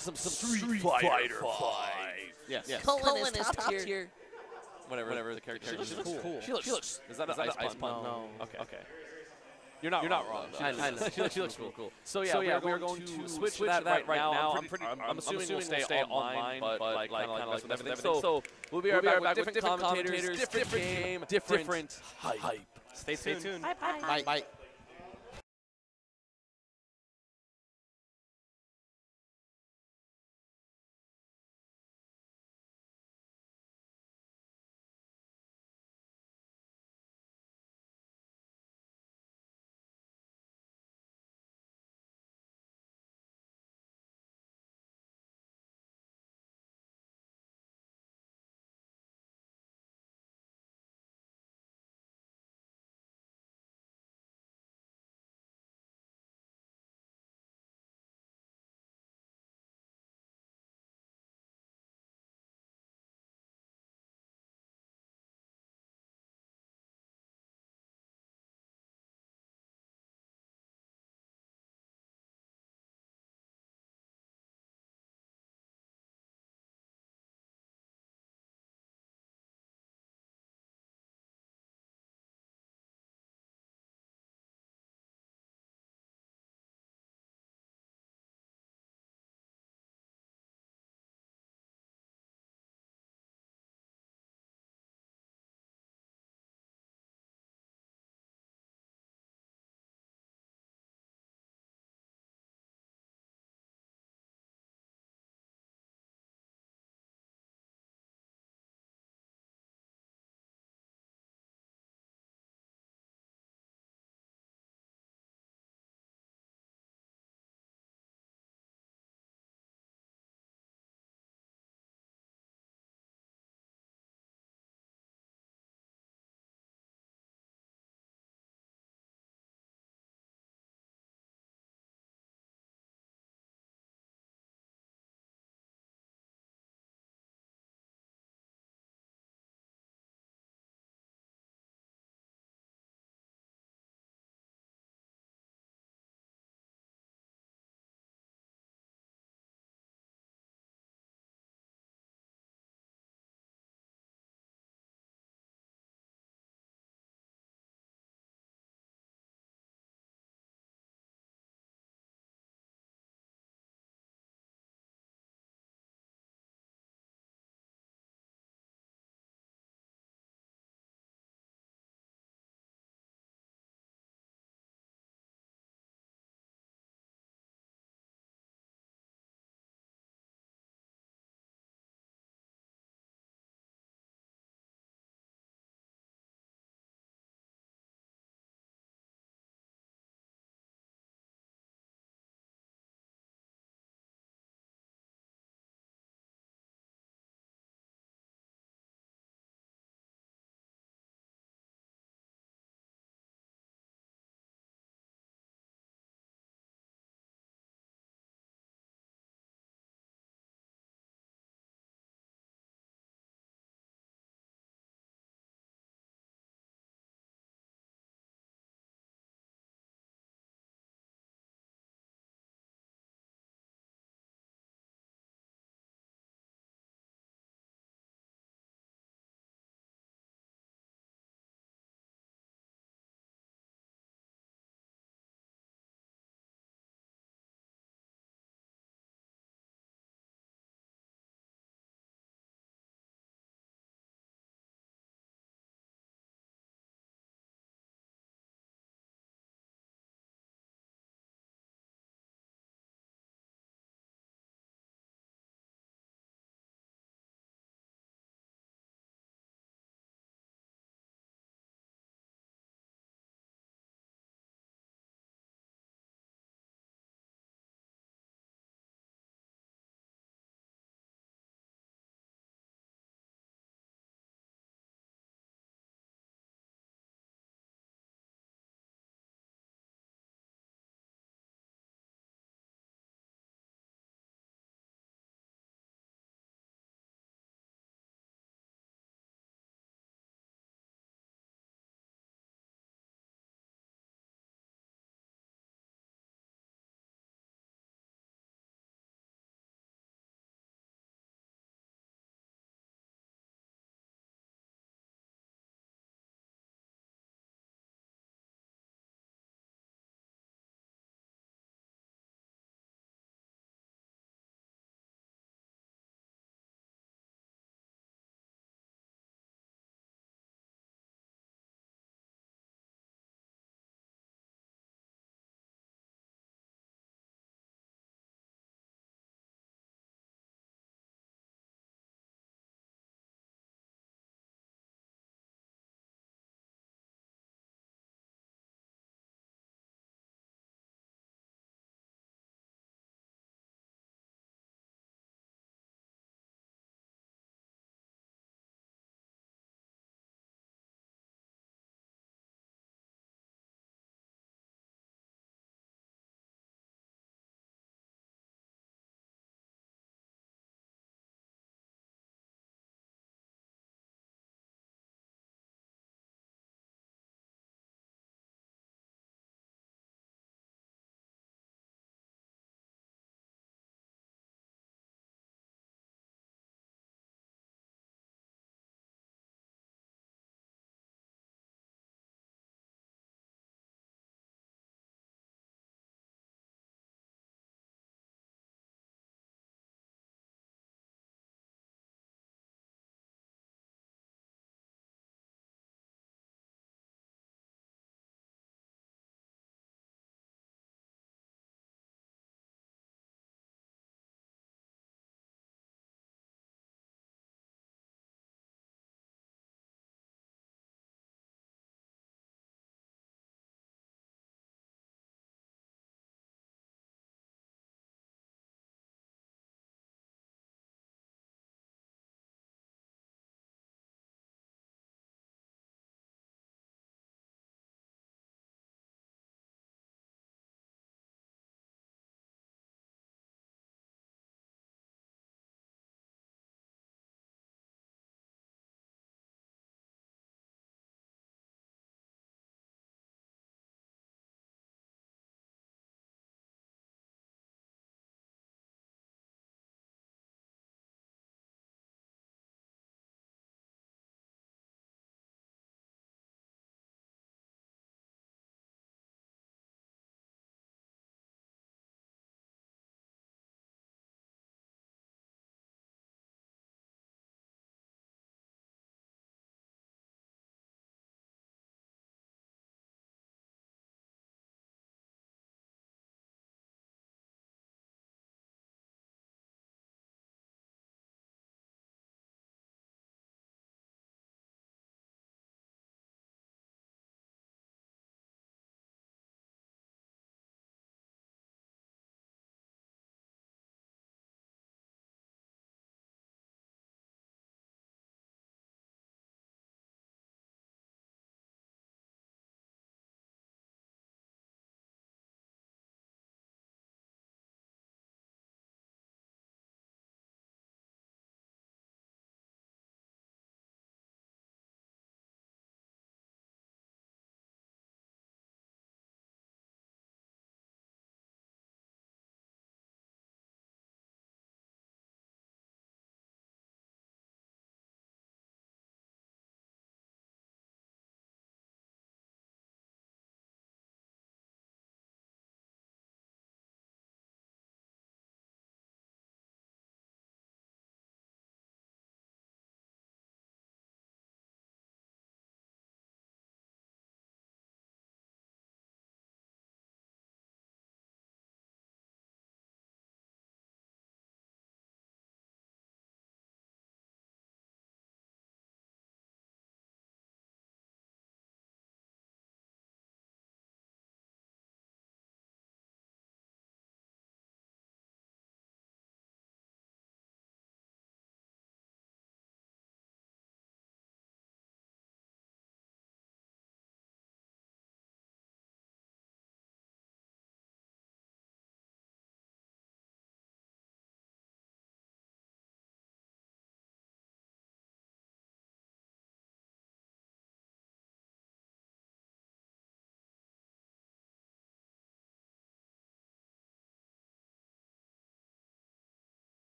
some some Street, Fighter, fight. Yes. Yes. Kolin, Kolin is top tier. Whatever, whatever the character. She looks is. cool. She looks. She looks. Is that, Is an that ice, an ice pun? pun? No. Okay. Okay. You're not. You're wrong, not wrong, though. I. I she, looks, she looks cool. Cool. So yeah, So, we yeah, are we are going going to switch switch that that right now. now. I'm, I'm pretty, I'm, I'm assuming, assuming we'll stay online, but, but like, kind of like, like with everything. everything. So we'll be right we'll back, back with different, different commentators, different game, different different hype. Stay tuned. Bye bye. Bye. Bye.